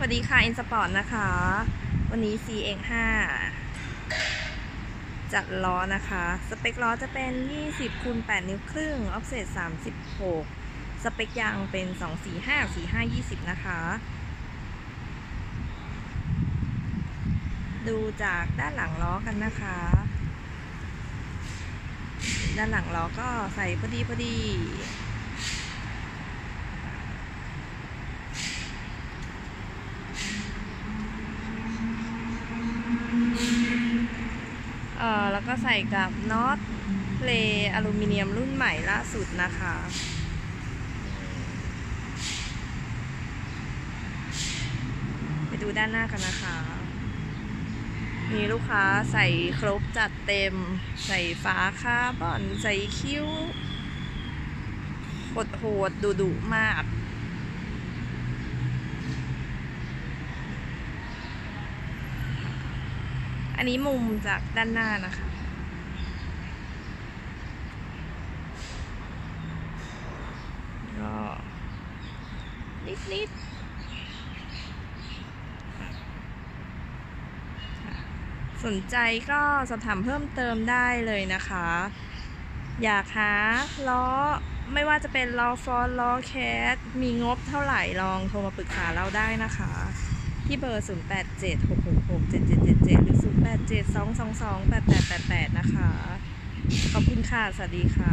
สวัสดีค่ะ N Sports นะคะ วันนี้ CX5 จัดล้อนะคะ สเปคล้อจะเป็น 20คูณ8นิ้วครึ่ง ออฟเซต36 สเปคยางเป็น 245 45 20 นะคะ ดูจากด้านหลังล้อกันนะคะ ด้านหลังล้อก็ใส่พอดีพอดี เอ่อแล้วก็ใส่กับน็อตเลอลูมิเนียมรุ่นใหม่ล่าสุดนะคะ ไปดูด้านหน้ากันนะคะ มีลูกค้าใส่ครบจัดเต็ม ใส่ฟ้าคาร์บอน ใส่คิ้วโหดโหดดุดุๆมาก อันนี้มุมจากด้านหน้านะคะ ก็นิดนิดๆสนใจก็สอบถามเพิ่มเติมได้เลยนะคะ อยากหาล้อไม่ว่าจะเป็นล้อฟอนล้อแคสมีงบเท่าไหร่ลองโทรมาปรึกษาเราได้นะคะ ที่เบอร์ 0876667777 หรือ 0872228888 นะคะ ขอบคุณค่ะ สวัสดีค่ะ